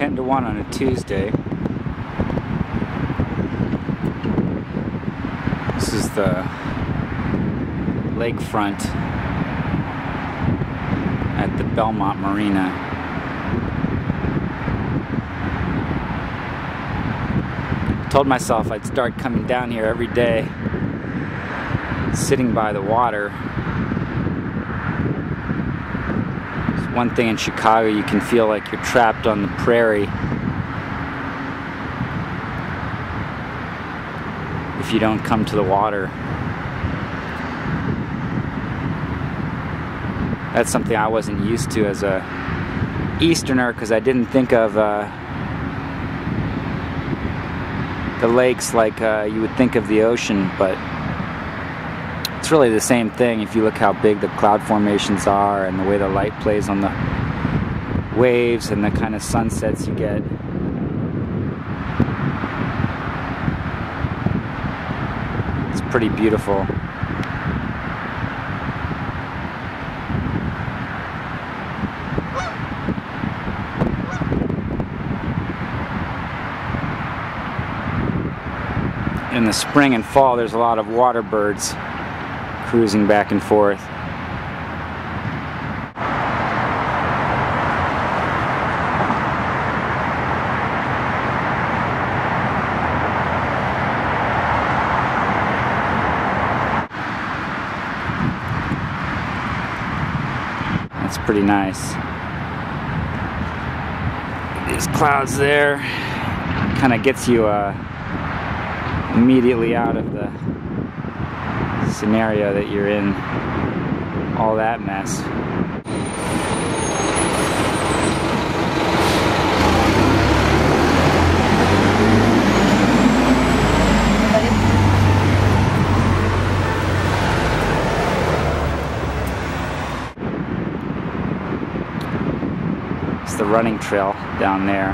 10 to 1 on a Tuesday. This is the lakefront at the Belmont Marina. Told myself I'd start coming down here every day, sitting by the water. One thing in Chicago, you can feel like you're trapped on the prairie if you don't come to the water. That's something I wasn't used to as a Easterner because I didn't think of uh, the lakes like uh, you would think of the ocean, but it's really the same thing if you look how big the cloud formations are and the way the light plays on the waves and the kind of sunsets you get. It's pretty beautiful. in the spring and fall there's a lot of water birds cruising back and forth. That's pretty nice. These clouds there kind of gets you uh, immediately out of the scenario that you're in, all that mess. It's the running trail down there.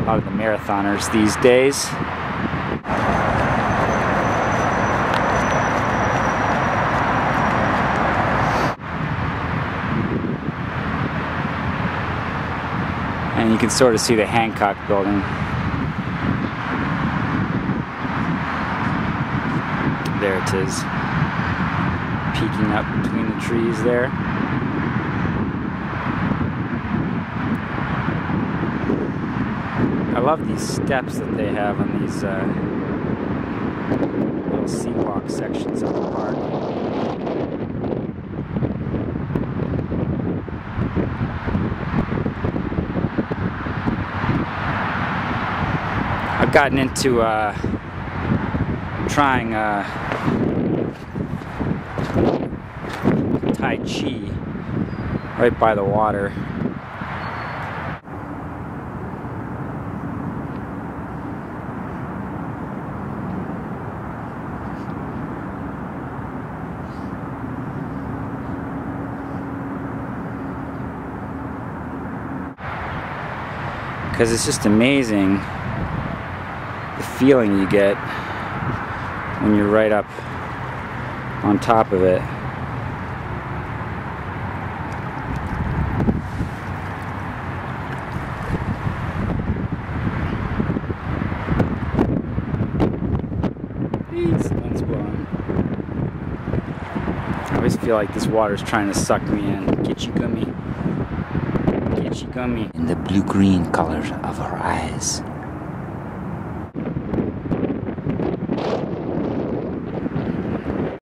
A lot of the marathoners these days can sort of see the Hancock building. There it is, peeking up between the trees there. I love these steps that they have on these uh, little seawalk sections of the park. I've gotten into uh, trying uh, Tai Chi right by the water. Because it's just amazing feeling you get when you're right up on top of it. I always feel like this water's trying to suck me in. Get you gummy. Get you gummy. In the blue-green color of her eyes.